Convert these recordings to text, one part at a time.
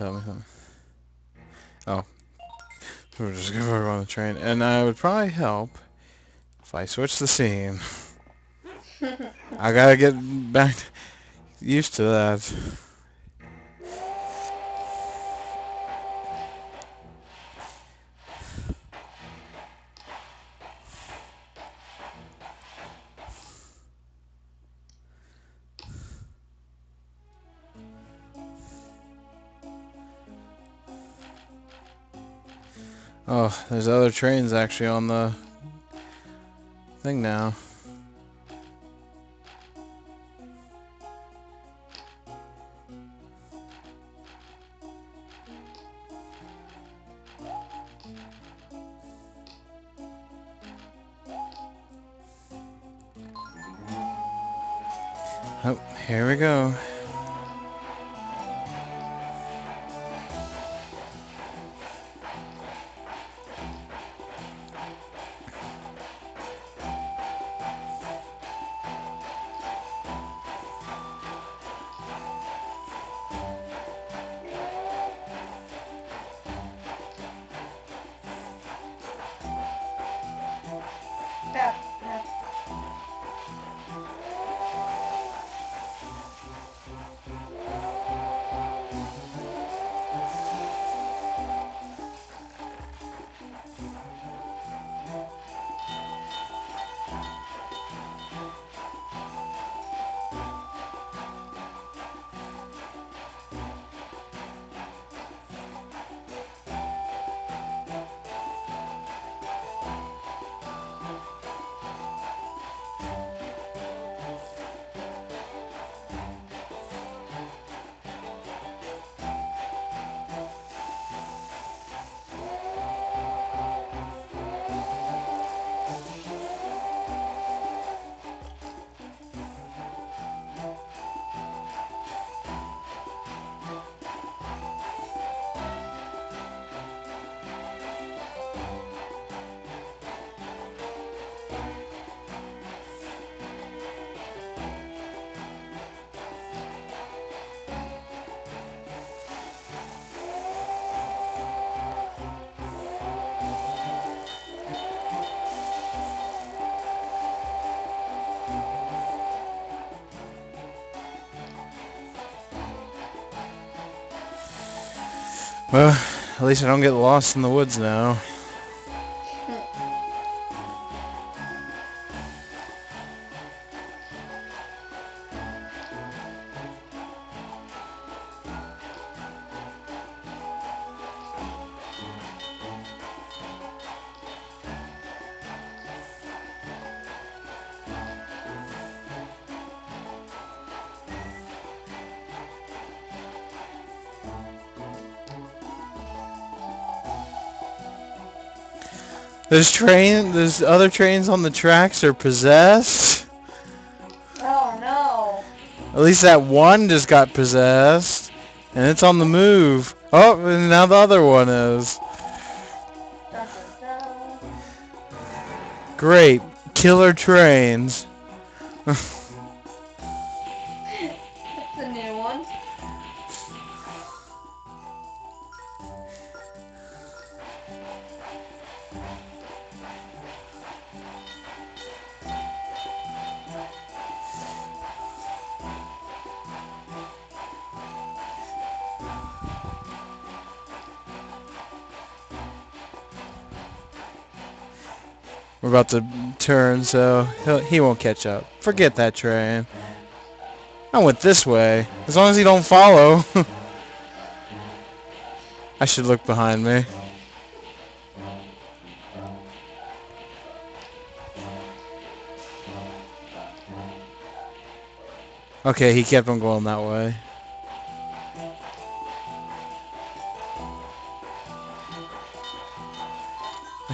Tell me something. Oh. We're just gonna go on the train. And I would probably help if I switch the scene. I gotta get back used to that. Oh, there's other trains actually on the thing now. Well, at least I don't get lost in the woods now. There's train, there's other trains on the tracks are possessed. Oh no. At least that one just got possessed, and it's on the move. Oh, and now the other one is. Dun, dun, dun. Great, killer trains. We're about to turn, so he'll, he won't catch up. Forget that train. I went this way. As long as he don't follow. I should look behind me. Okay, he kept on going that way.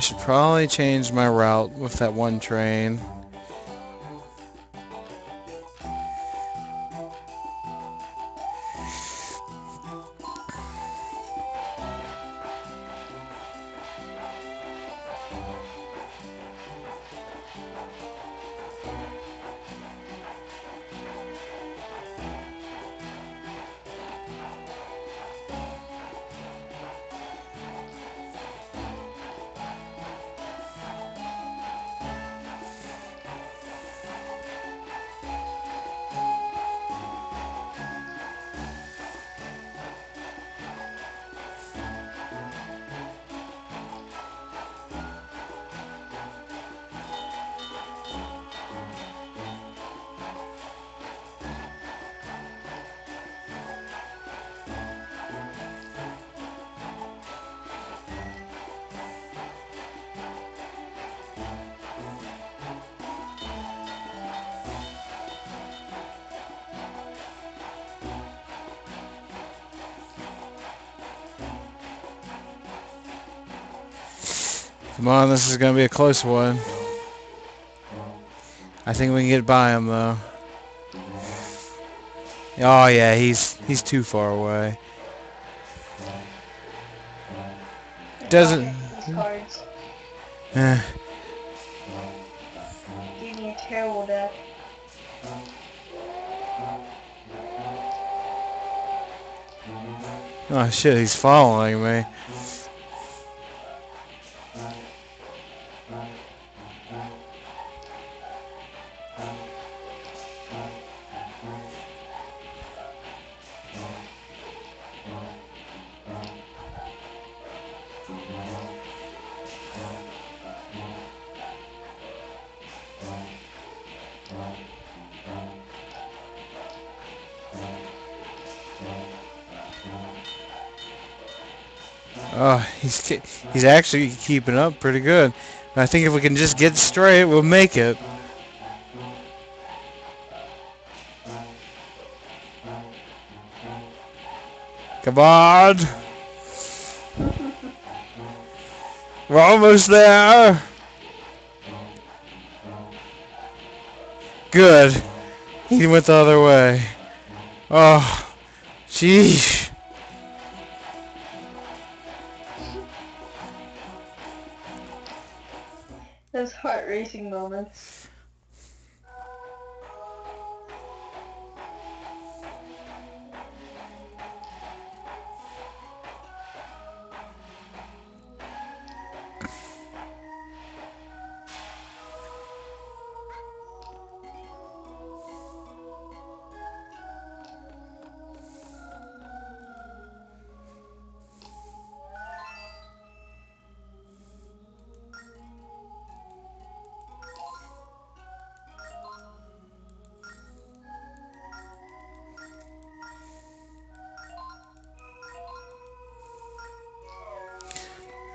Should probably change my route with that one train. Come on, this is gonna be a close one. I think we can get by him though. Oh yeah, he's he's too far away. Doesn't. Eh, give me a terrible deck. oh shit, he's following me. He's he's actually keeping up pretty good. I think if we can just get straight, we'll make it. Come on! We're almost there! Good. He went the other way. Oh, jeez. Racing moments.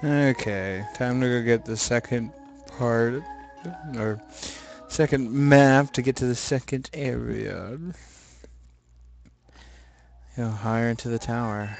Okay, time to go get the second part, or second map to get to the second area. Go higher into the tower.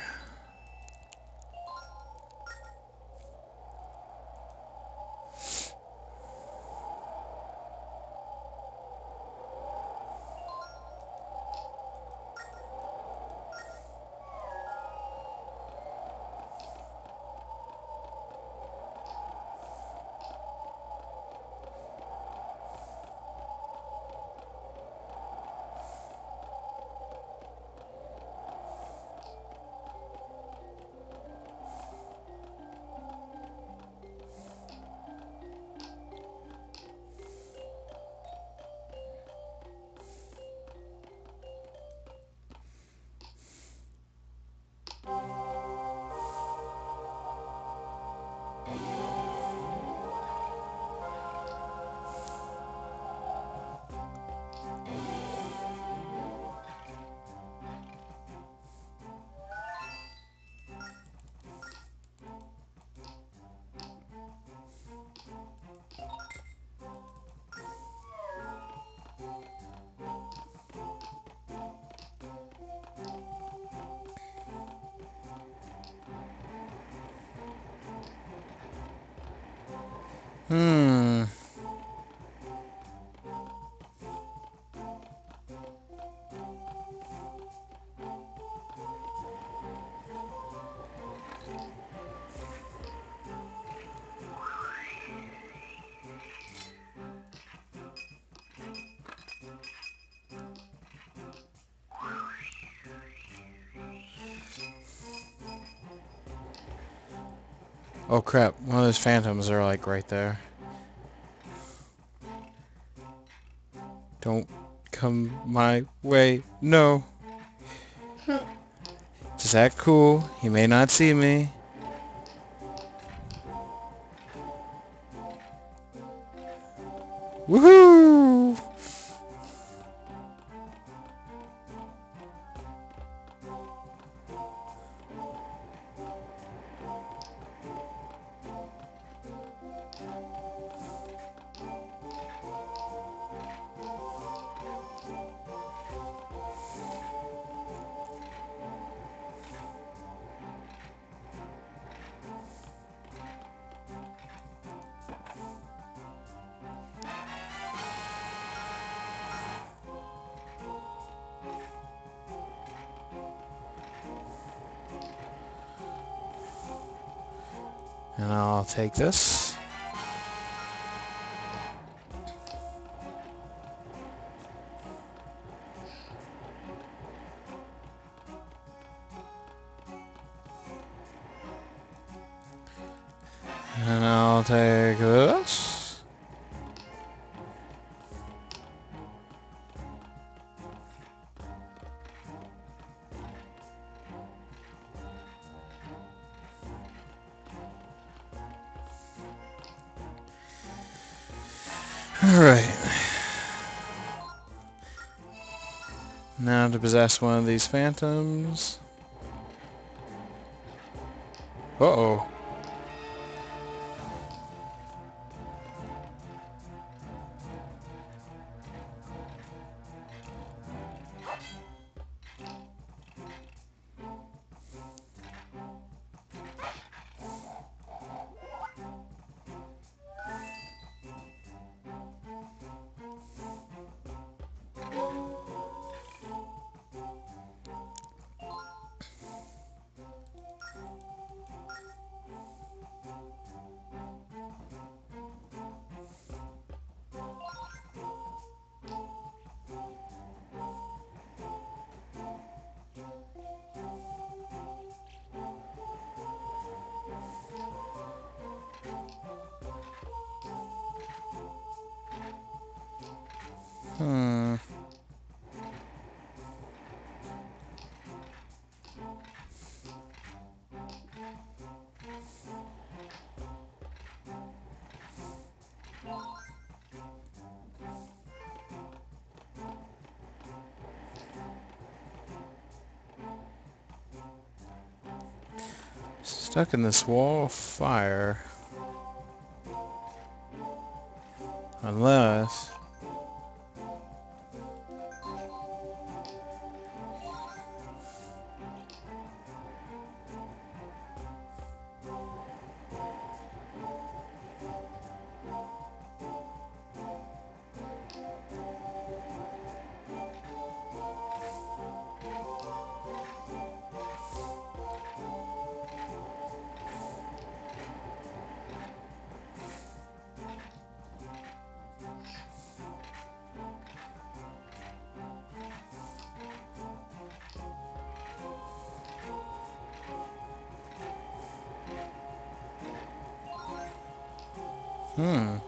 Hmm. Oh crap, one of those phantoms are like right there. Don't come my way. No. Is that cool. He may not see me. I'll this. Alright. Now to possess one of these phantoms. Uh-oh. Stuck in this wall of fire. Unless... Hmm.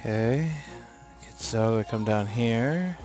Okay. Get Zelda come down here.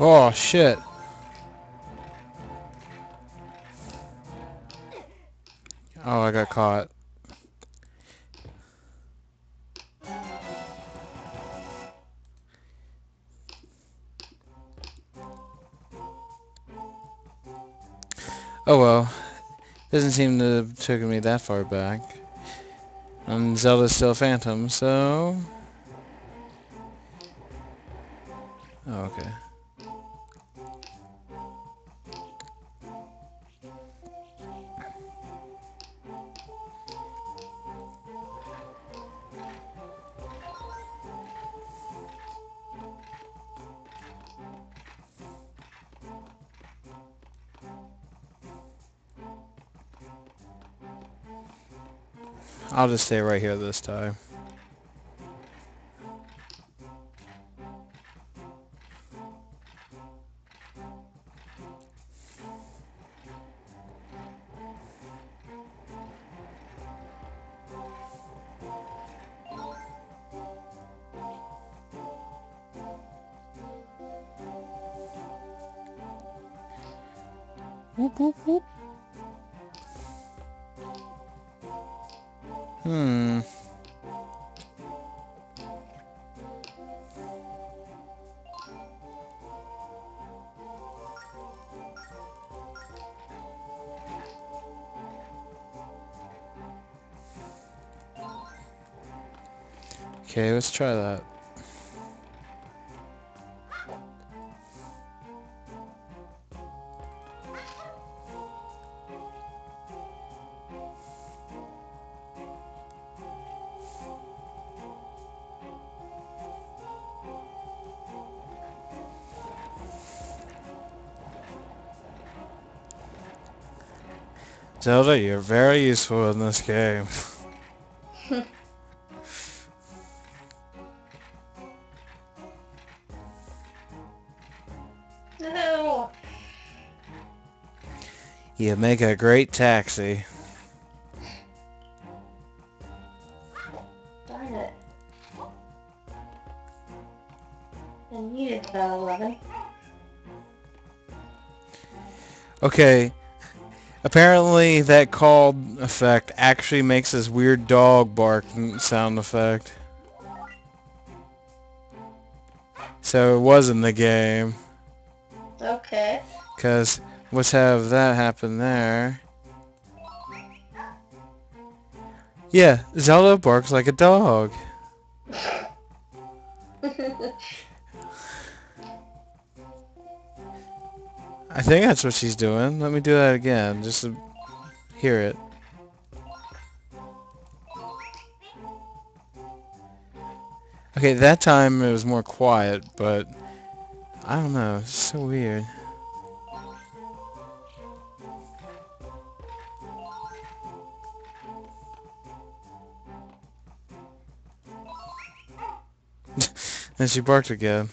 Oh, shit. Oh, I got caught. Oh well. Doesn't seem to have taken me that far back. And Zelda's still Phantom, so... Just stay right here this time. Try that. Zelda, you're very useful in this game. You make a great taxi. Darn it. I needed that 11. Okay. Apparently that call effect actually makes this weird dog bark sound effect. So it was in the game. Okay. Because let's have that happen there. Yeah, Zelda barks like a dog. I think that's what she's doing. Let me do that again, just to hear it. Okay, that time it was more quiet, but I don't know, it's so weird. And she barked again.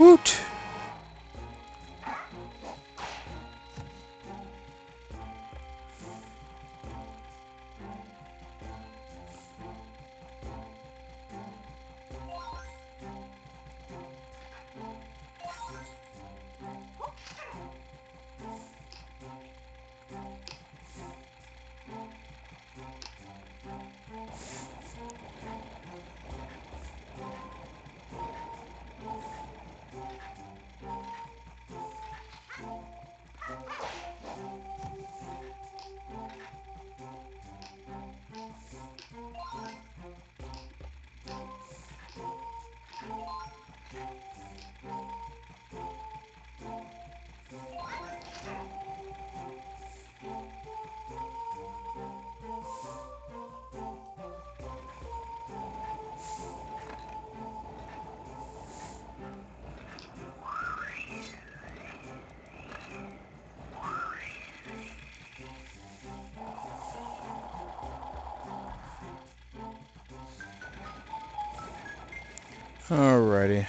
Woot! Alrighty.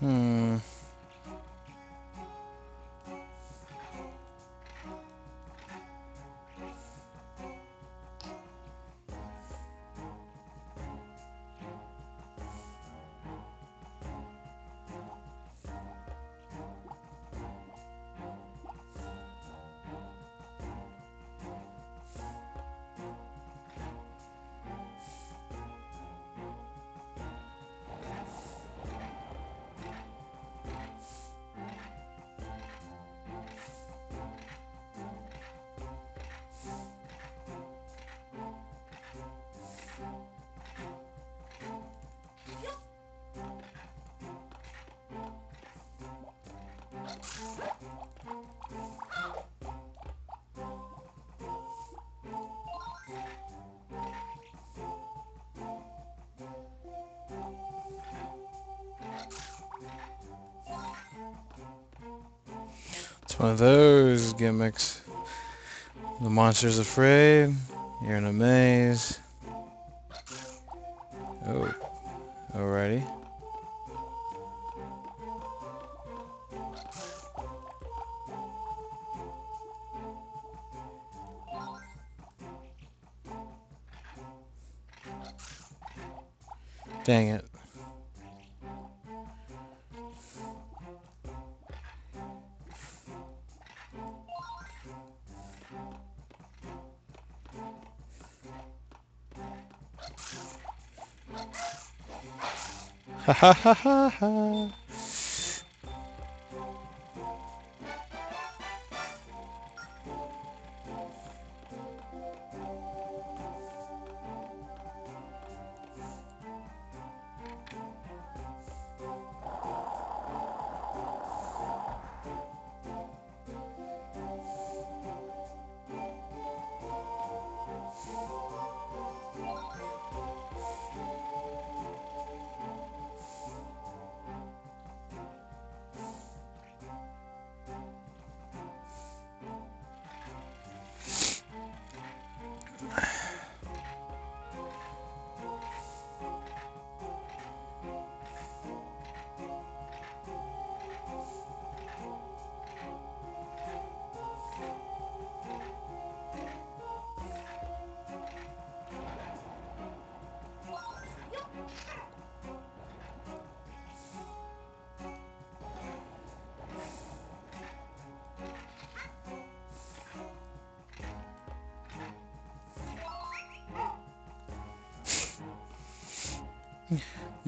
Hmm. It's one of those gimmicks. The monster's afraid. You're in a maze. Oh. Alrighty. Dang it. Ha ha ha ha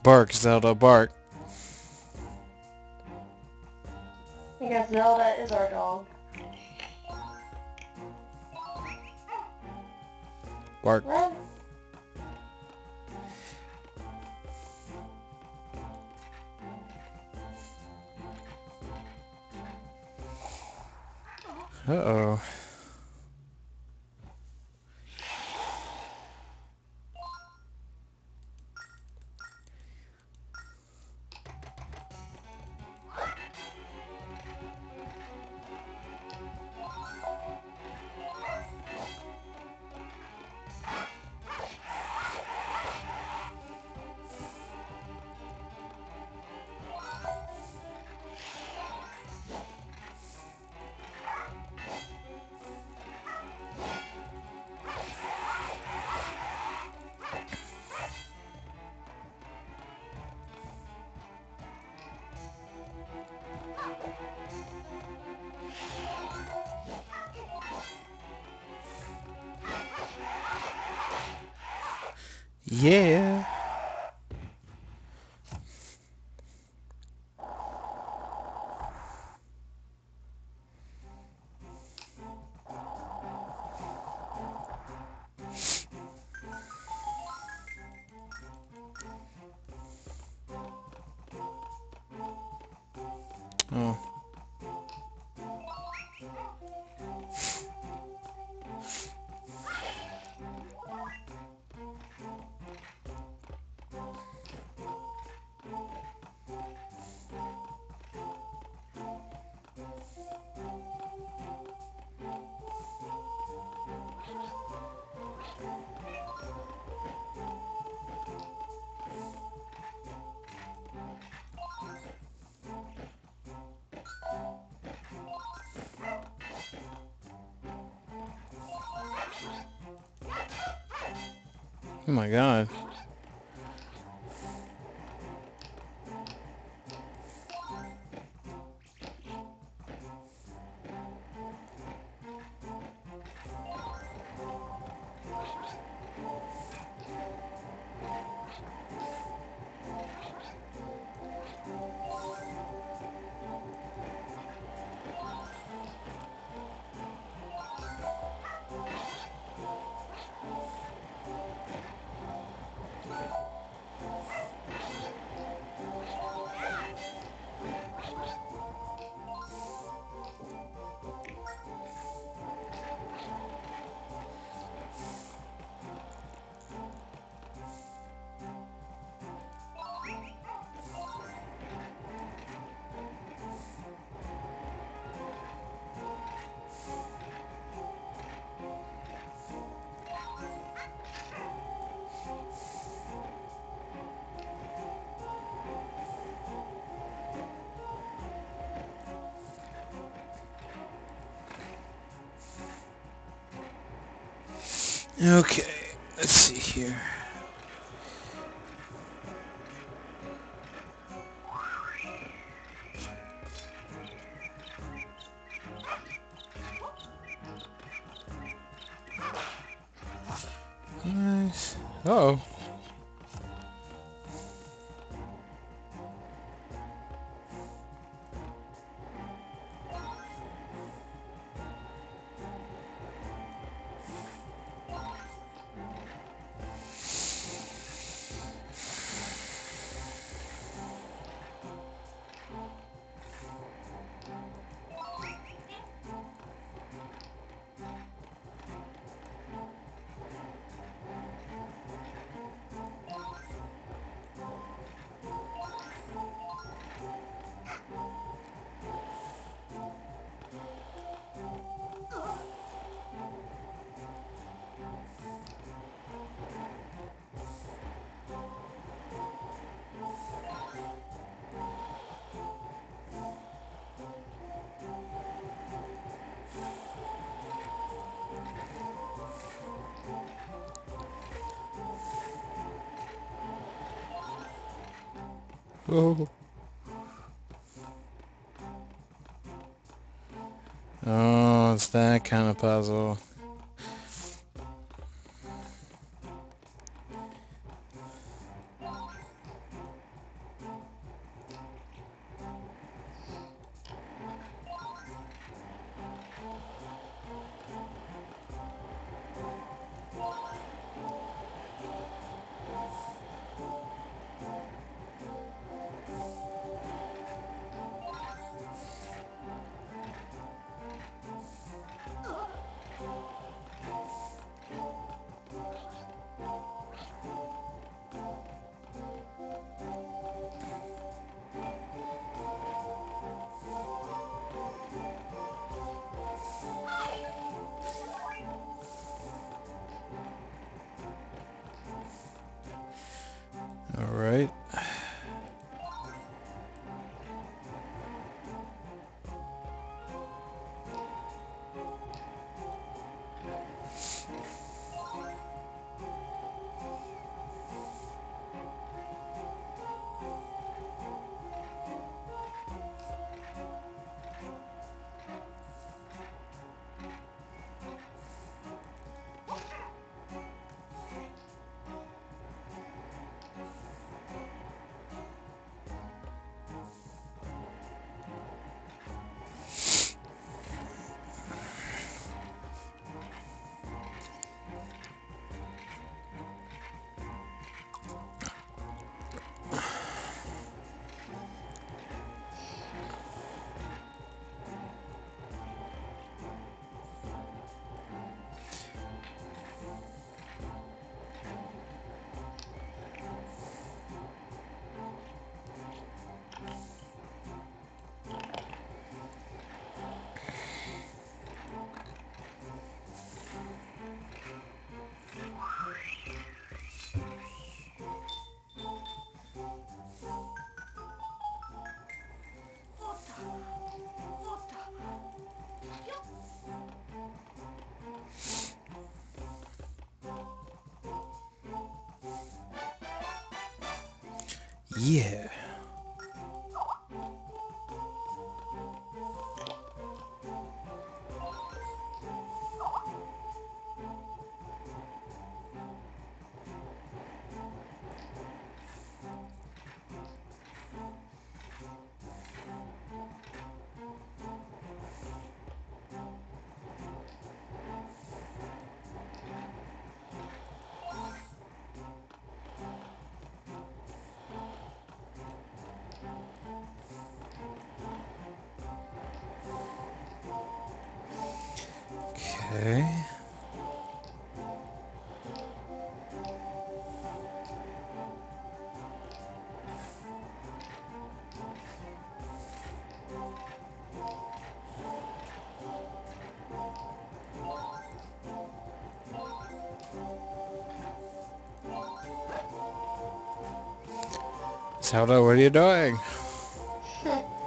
Bark, Zelda, bark. Yeah. Oh my god. Okay, let's see here. Oh, it's that kind of puzzle. Yeah. Zelda, what are you doing?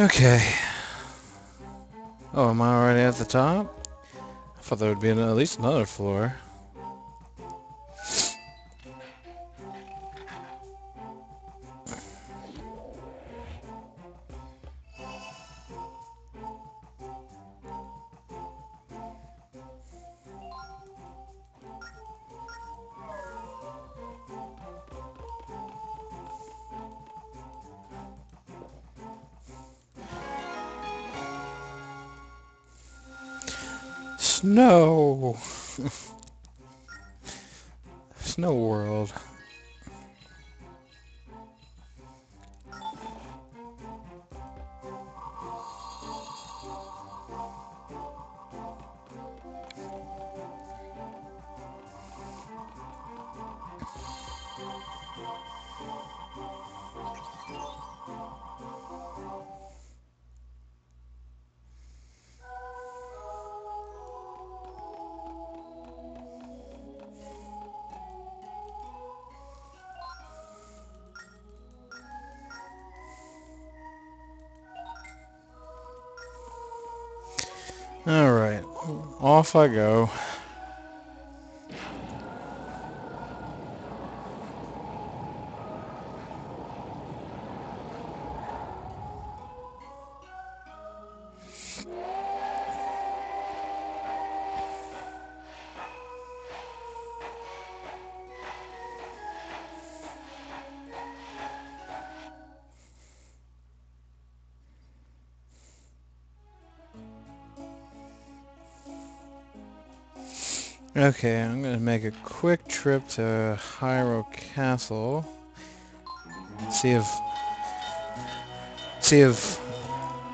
Okay. Oh, am I already at the top? I thought there would be an, at least another floor. Snow World. Off I go. Okay, I'm gonna make a quick trip to Hyrule Castle. See if see if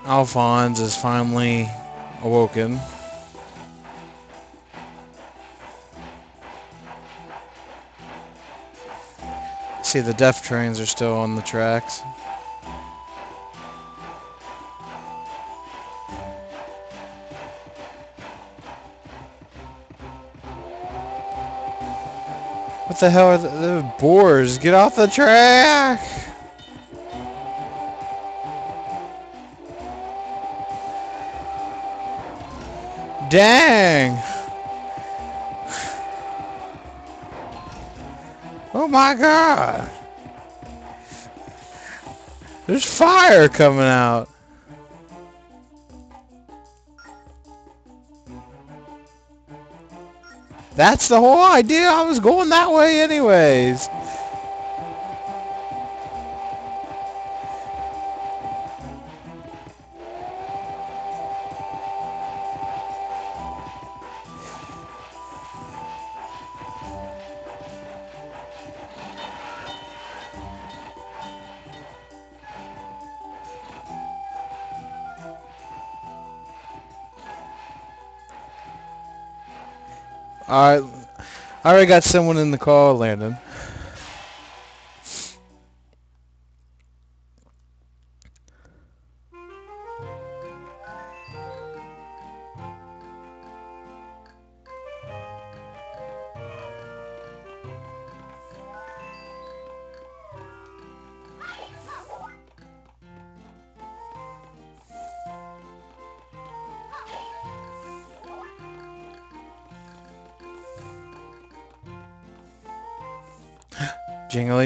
Alphonse is finally awoken. See the death trains are still on the tracks. What the hell are the, the boars? Get off the track! Dang! Oh my god! There's fire coming out. That's the whole idea. I was going that way anyways. Alright, I already got someone in the call, Landon.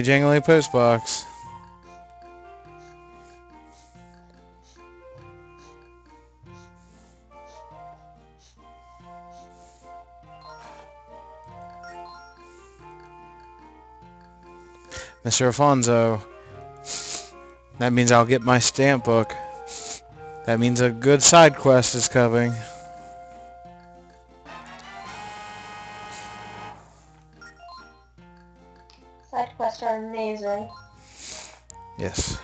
Jingly jingly postbox. Mr. Alfonzo. That means I'll get my stamp book. That means a good side quest is coming. Amazing. Yes.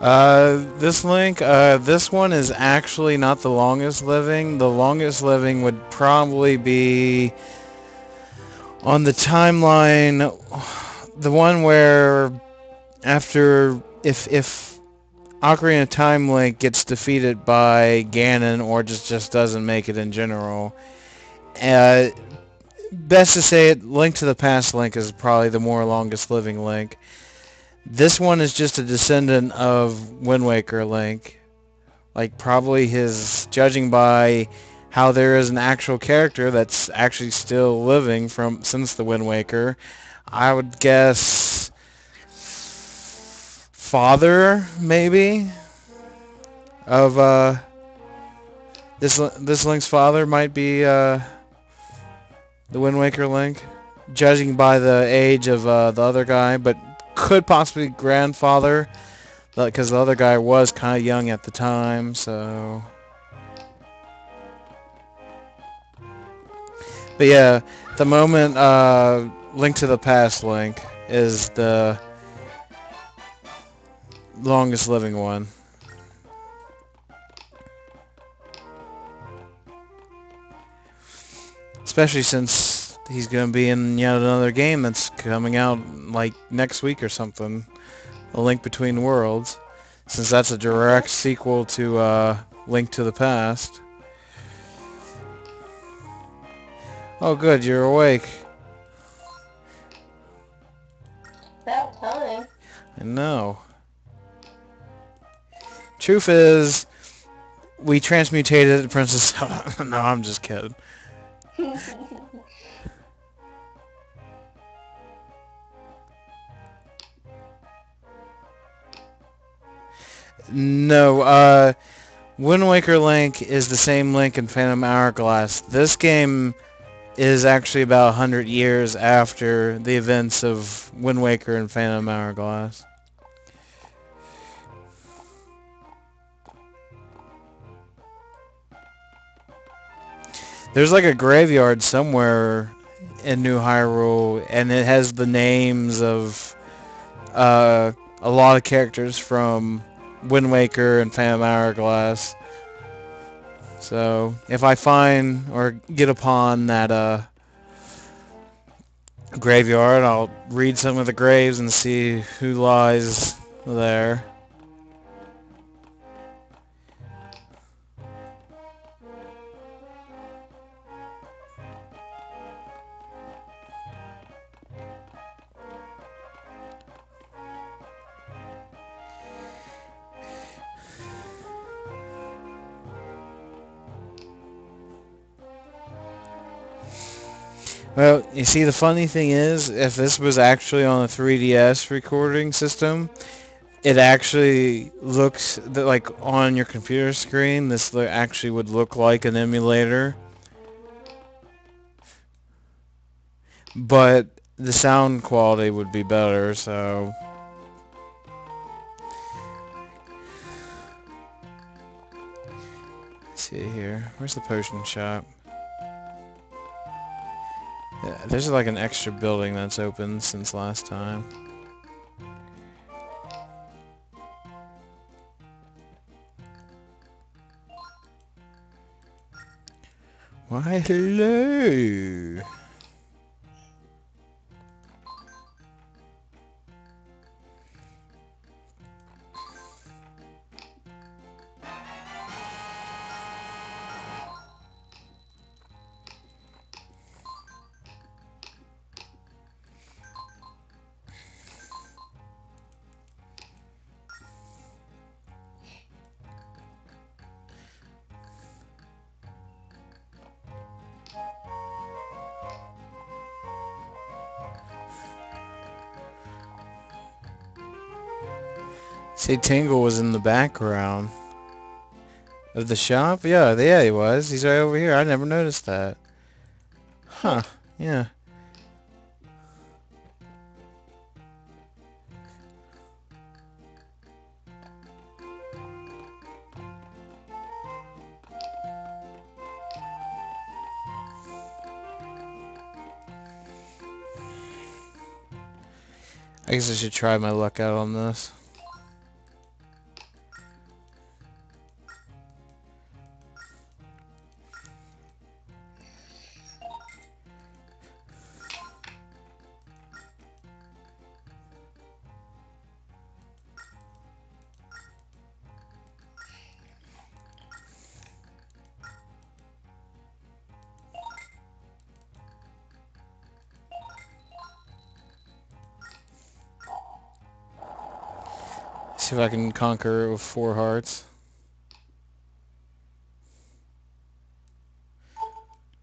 Uh, this link, uh, this one is actually not the longest living. The longest living would probably be on the timeline, the one where after, if, if Ocarina of Time Link gets defeated by Ganon or just, just doesn't make it in general, uh, best to say it, Link to the Past Link is probably the more longest living Link. This one is just a descendant of Wind Waker Link. Like, probably his, judging by how there is an actual character that's actually still living from since the Wind Waker, I would guess father, maybe, of, uh, this, this Link's father might be, uh, the Wind Waker Link, judging by the age of, uh, the other guy, but could possibly grandfather, because the other guy was kind of young at the time, so... But yeah, the moment uh, Link to the Past Link is the longest living one. Especially since he's going to be in yet another game that's coming out like next week or something. A Link Between Worlds. Since that's a direct sequel to uh, Link to the Past. Oh good, you're awake. About time. I know. Truth is, we transmutated Princess no, I'm just kidding. No, uh, Wind Waker Link is the same Link in Phantom Hourglass. This game is actually about 100 years after the events of Wind Waker and Phantom Hourglass. There's like a graveyard somewhere in New Hyrule, and it has the names of uh, a lot of characters from Wind Waker and Phantom Hourglass. So if I find or get upon that uh, graveyard, I'll read some of the graves and see who lies there. Well, you see, the funny thing is, if this was actually on a 3DS recording system, it actually looks like on your computer screen. This actually would look like an emulator, but the sound quality would be better. So. Let's see here. Where's the potion shop? There's like an extra building that's open since last time. Why, hello! See, Tingle was in the background of the shop. Yeah, yeah, he was. He's right over here. I never noticed that. Huh? Yeah. I guess I should try my luck out on this. See if I can conquer it with four hearts.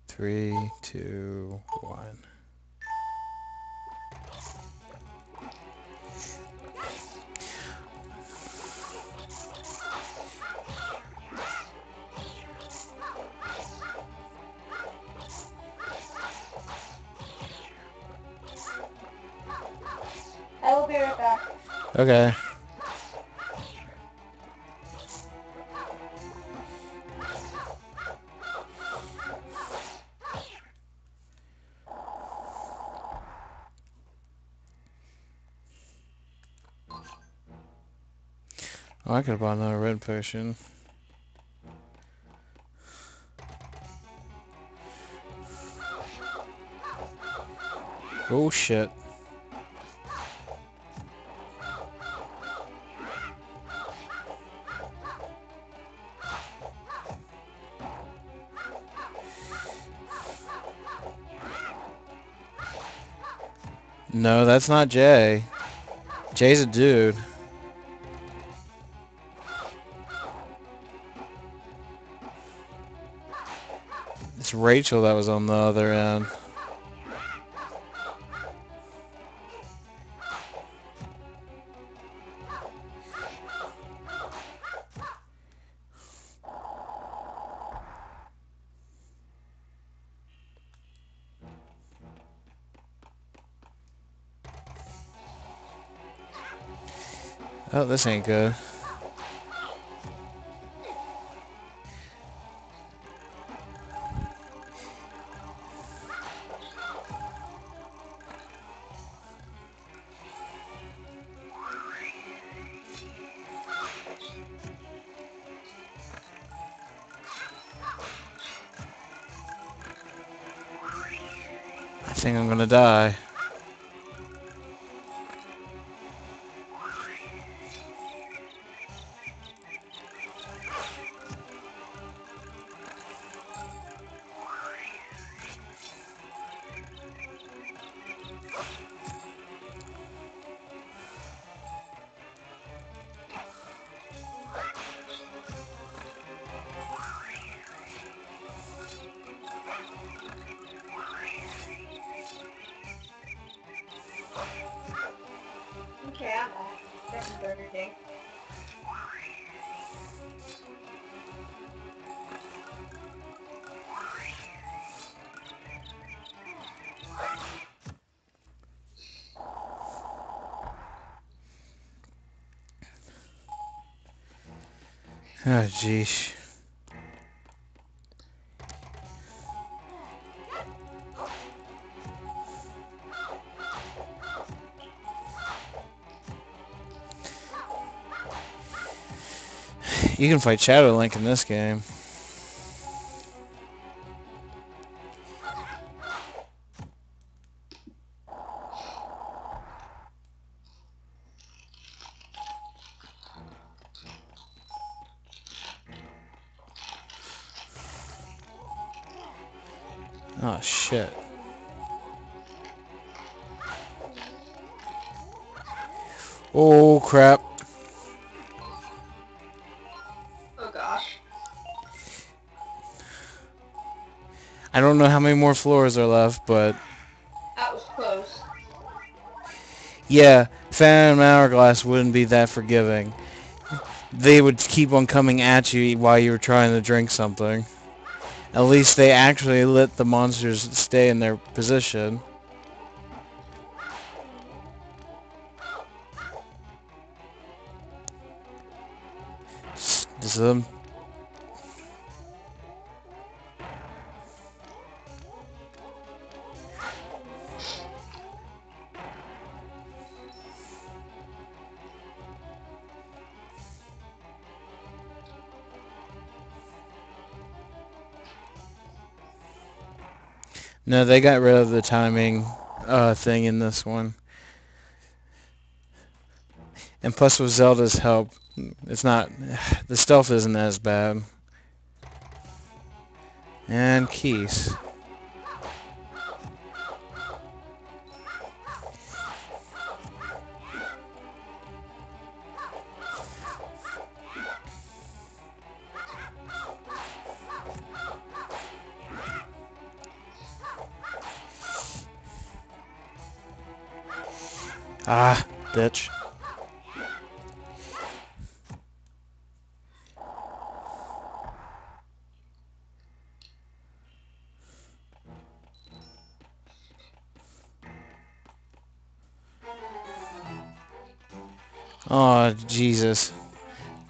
Three, two, one. I will be right back. Okay. Could have another red potion. Oh shit. No, that's not Jay. Jay's a dude. Rachel that was on the other end. Oh, this ain't good. Think I'm gonna die. Oh, jeez. You can fight Shadow Link in this game. Oh crap. Oh gosh. I don't know how many more floors are left, but That was close. yeah, Phantom Hourglass wouldn't be that forgiving. They would keep on coming at you while you were trying to drink something. At least they actually let the monsters stay in their position. Them. No, they got rid of the timing uh, thing in this one. And plus with Zelda's help, it's not, the stealth isn't as bad. And keys. Ah, bitch.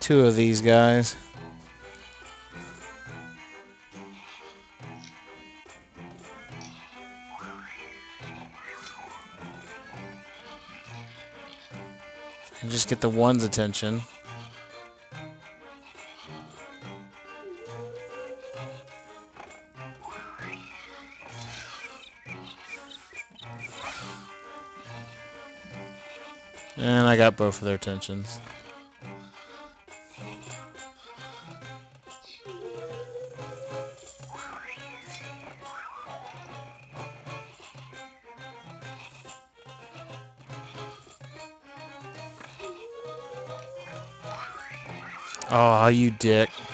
Two of these guys. And just get the one's attention. And I got both of their attentions. Oh, you dick.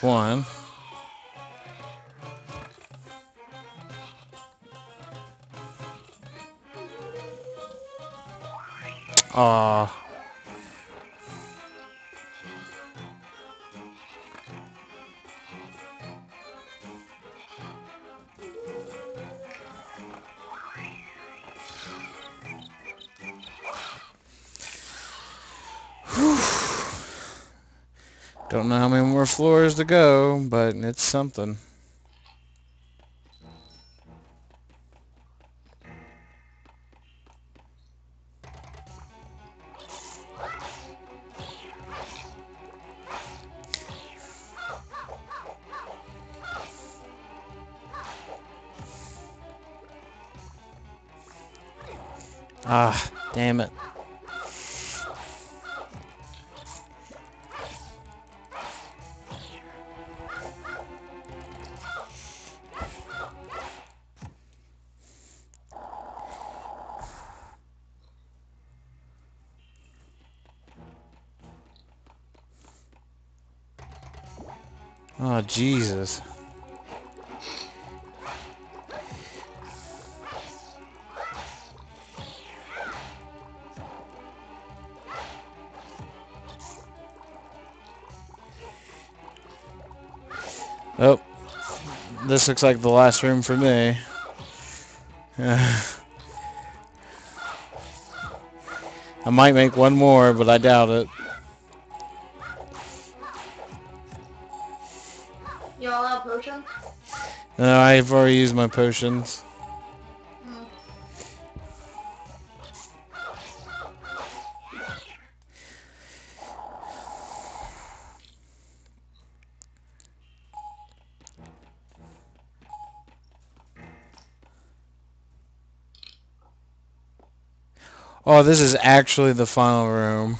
One. Don't know how many more floors to go, but it's something. Jesus. Oh, this looks like the last room for me. I might make one more, but I doubt it. I've already used my potions. Oh, this is actually the final room.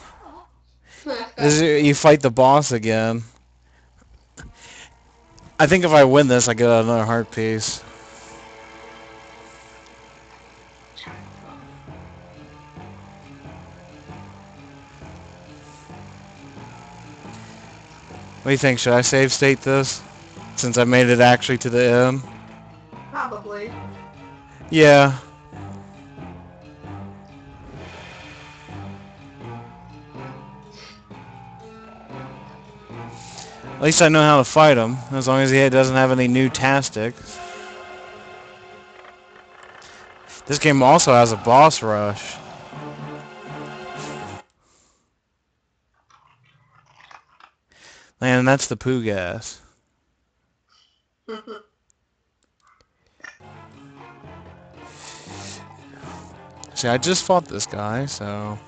This is, you fight the boss again. I think if I win this, I get another heart piece. What do you think? Should I save state this? Since I made it actually to the end? Probably. Yeah. At least I know how to fight him, as long as he doesn't have any new tactics. This game also has a boss rush. Man, that's the poo gas. See, I just fought this guy, so...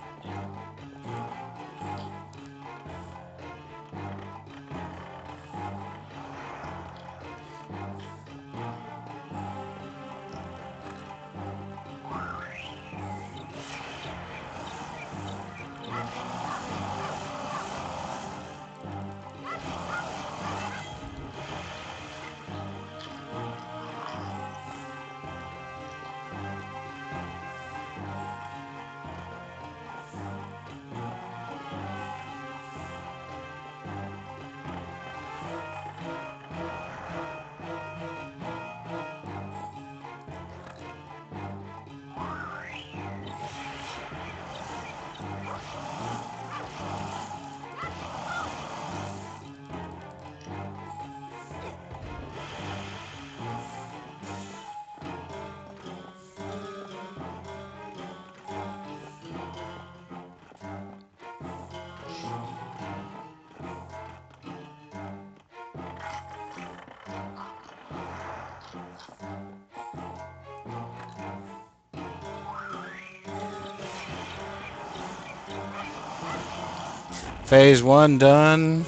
Phase one done.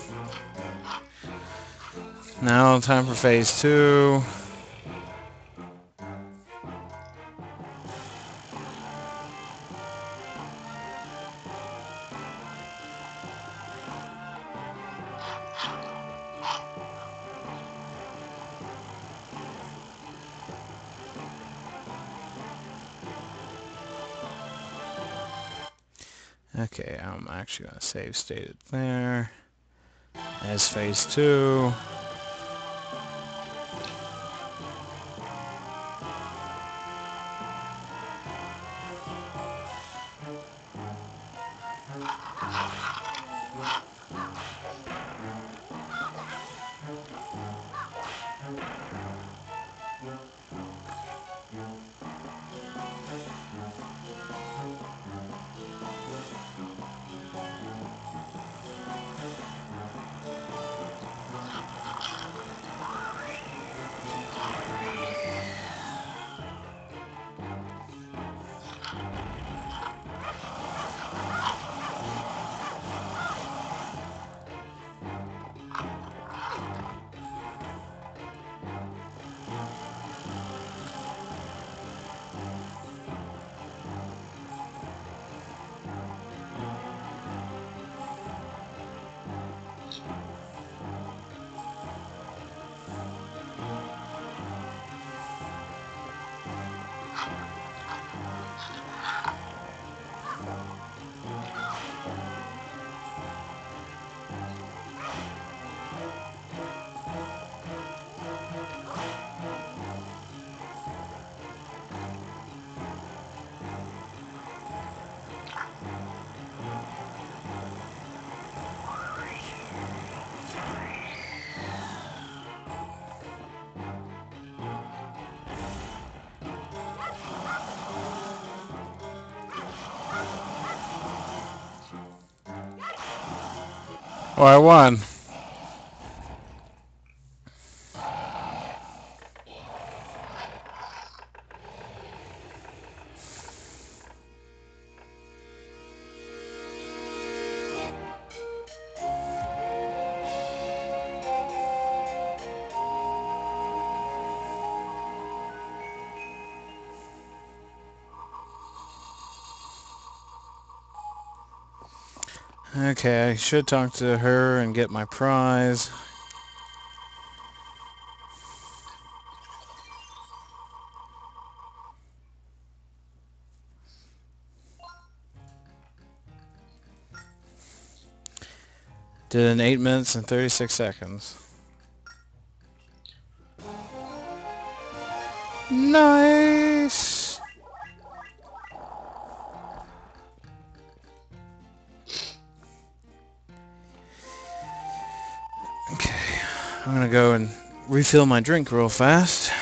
Now time for phase two. Going to save state it there. As phase two. Oh, I won. Okay, I should talk to her and get my prize. Did in 8 minutes and 36 seconds. Nice! Go and refill my drink real fast.